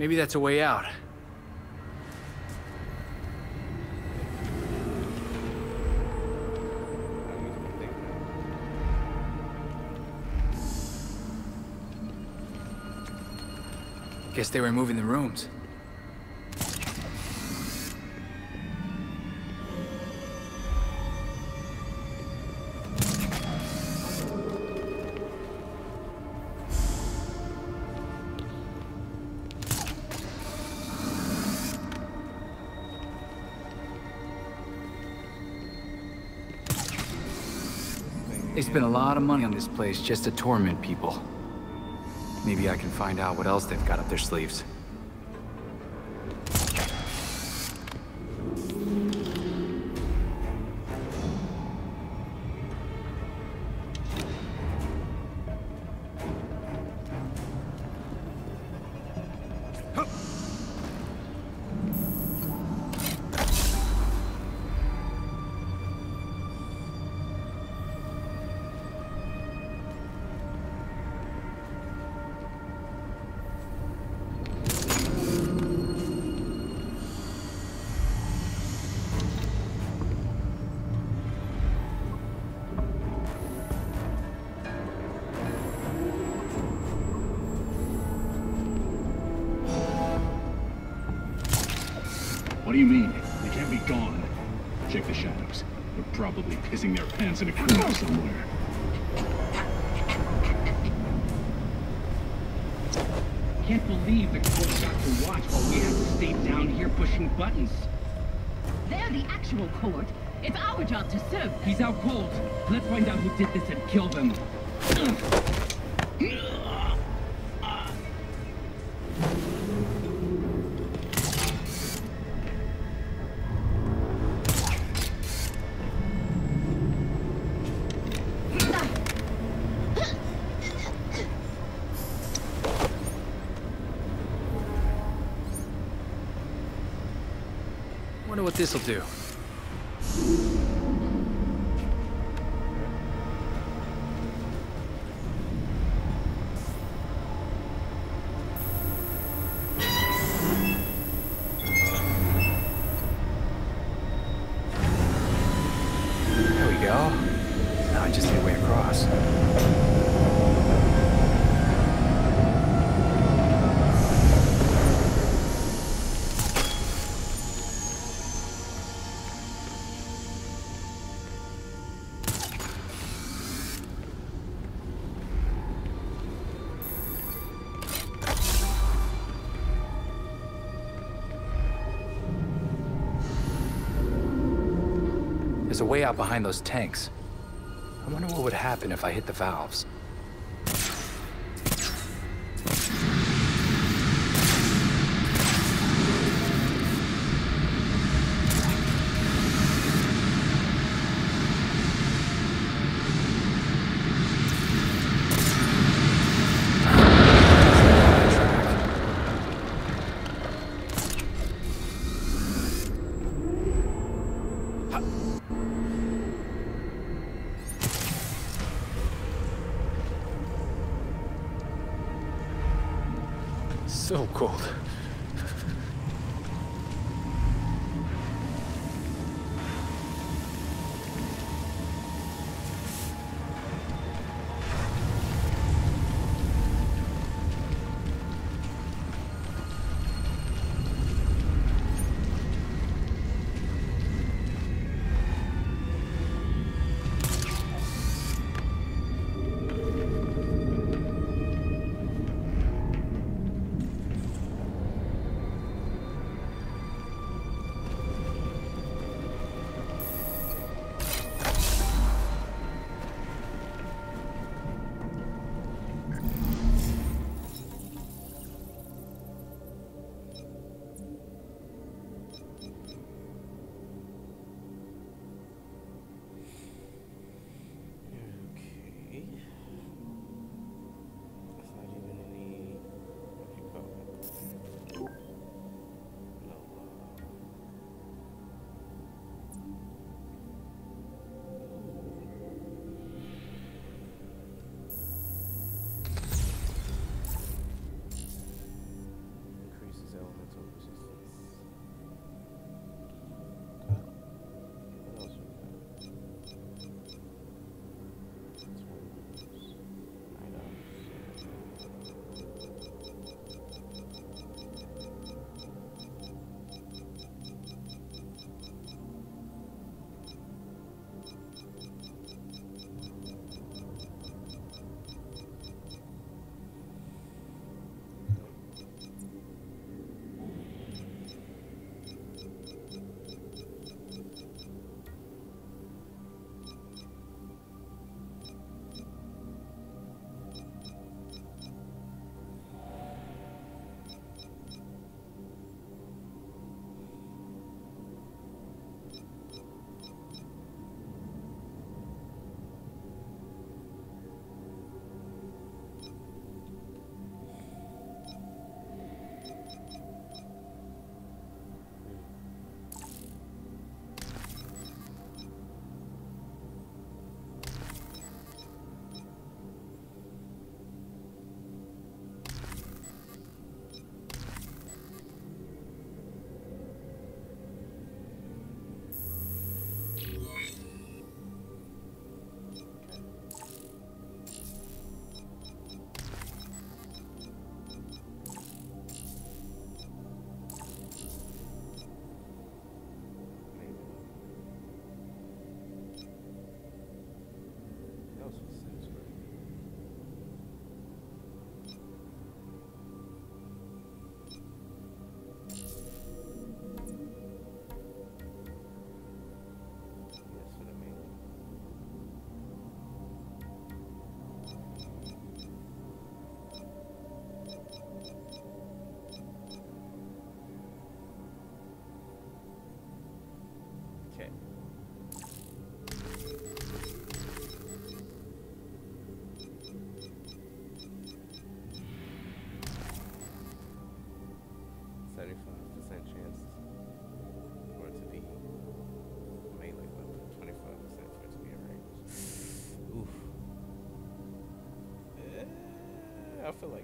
Maybe that's a way out. Guess they were moving the rooms. They spent a lot of money on this place just to torment people. Maybe I can find out what else they've got up their sleeves. Pissing in a corner somewhere. Can't believe the court got to watch while we had to stay down here pushing buttons. They're the actual court. It's our job to serve. He's out cold. Let's find out who did this and kill them. This'll do. There's a way out behind those tanks. I wonder what would happen if I hit the valves. So cold.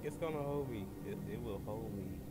It's gonna hold me. It, it will hold me.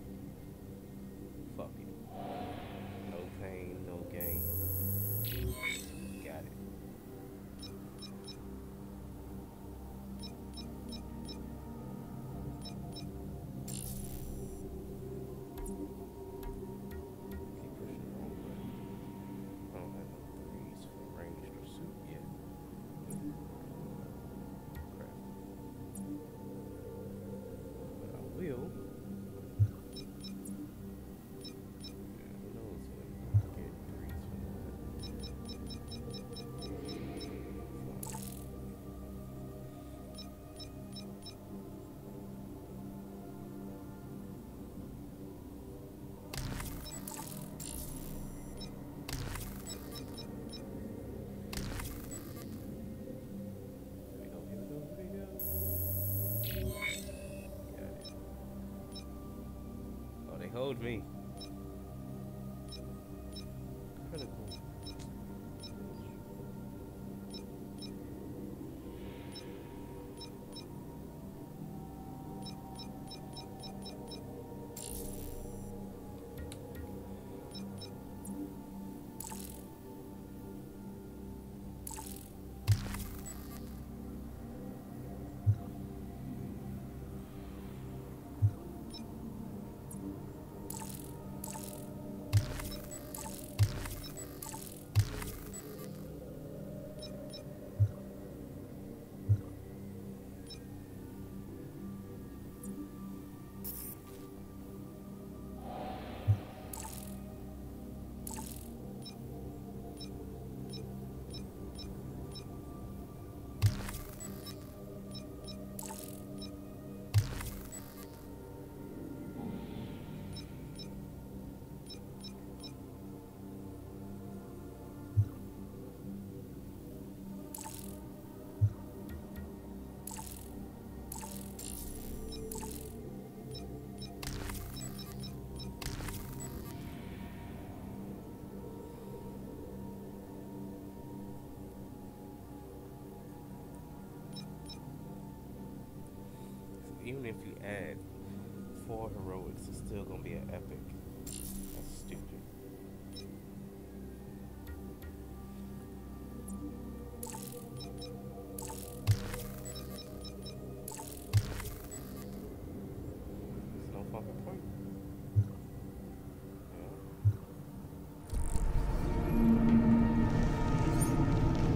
Hold me. Add four heroics, it's still gonna be an epic. That's stupid.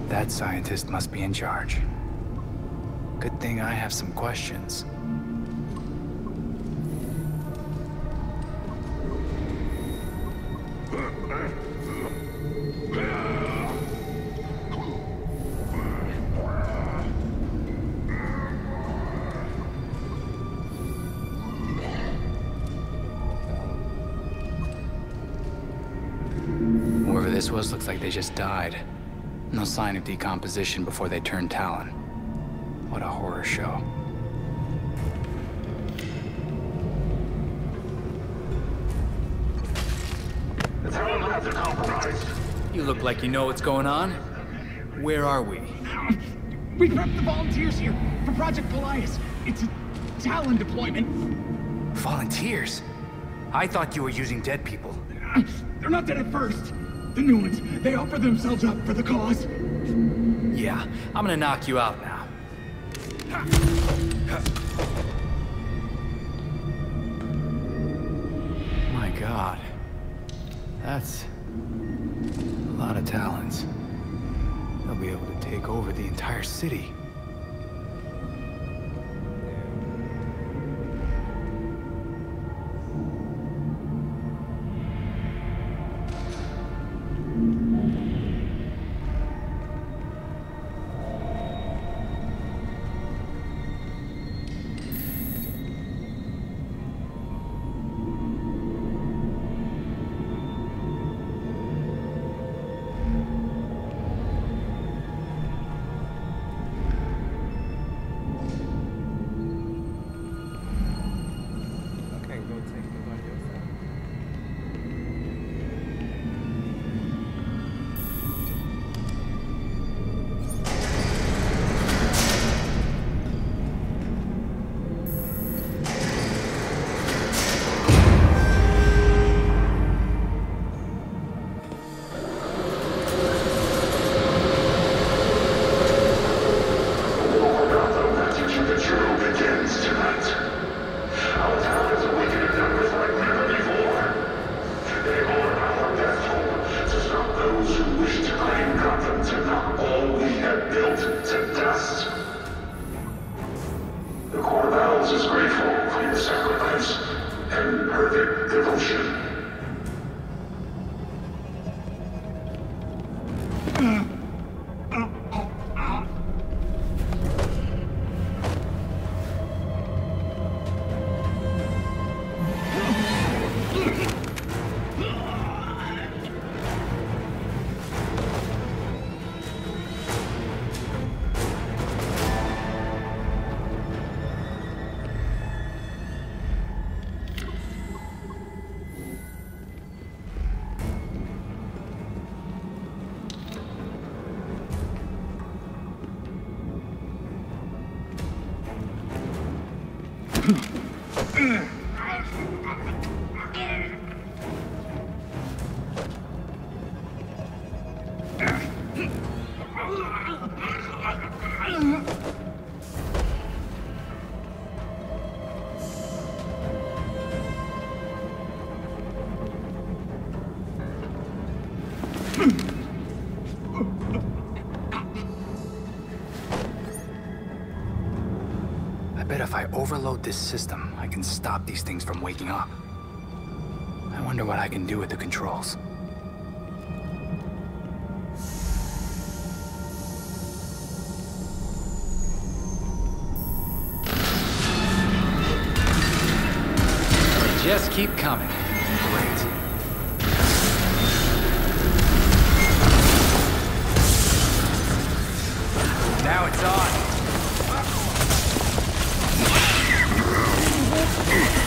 That scientist must be in charge. Good thing I have some questions. This was looks like they just died. No sign of decomposition before they turned Talon. What a horror show. The Talon labs are compromised. You look like you know what's going on. Where are we? We prepped the volunteers here for Project Goliath. It's a Talon deployment. Volunteers? I thought you were using dead people. They're not dead at first. The new ones, they offer themselves up for the cause. Yeah, I'm gonna knock you out now. My god. That's a lot of Talons. They'll be able to take over the entire city. Devotion. I bet if This system, I can stop these things from waking up. I wonder what I can do with the controls. Just keep coming. Great. Now it's on. Ugh!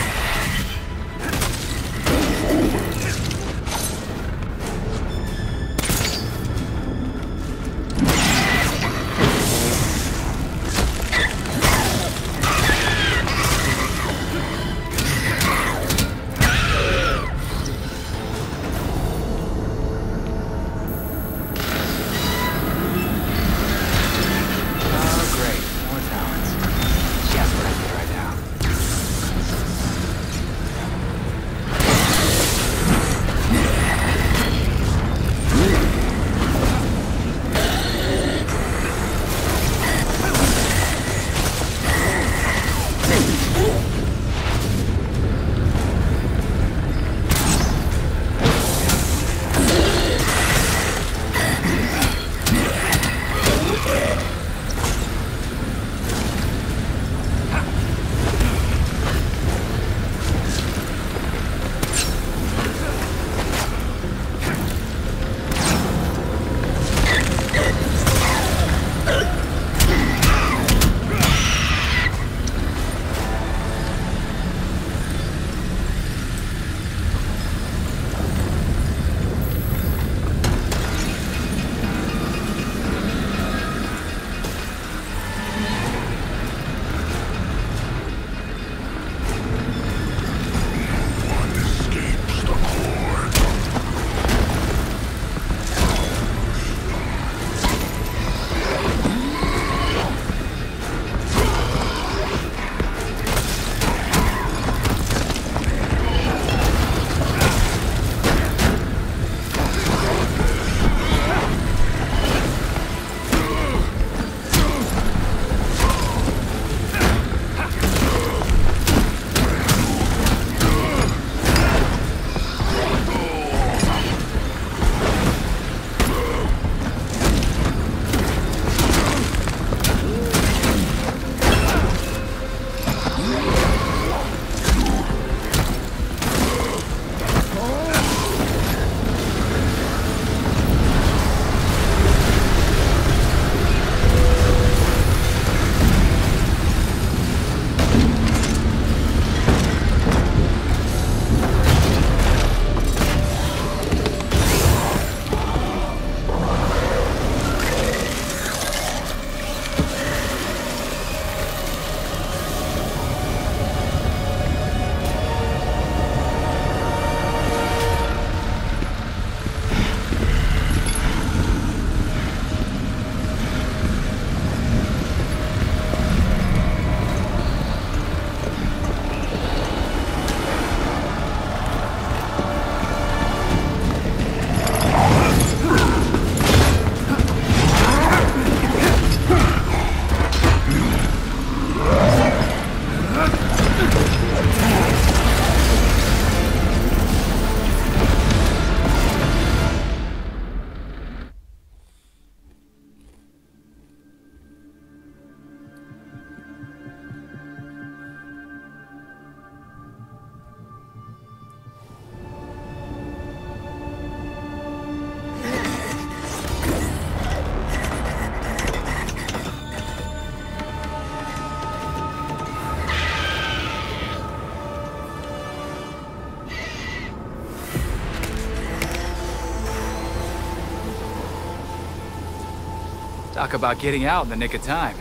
Talk about getting out in the nick of time.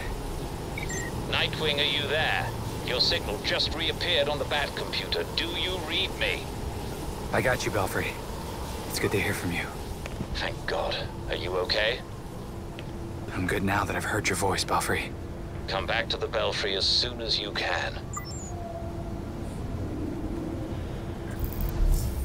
Nightwing, are you there? Your signal just reappeared on the Bat computer. Do you read me? I got you, Belfry. It's good to hear from you. Thank God. Are you okay? I'm good now that I've heard your voice, Belfry. Come back to the Belfry as soon as you can.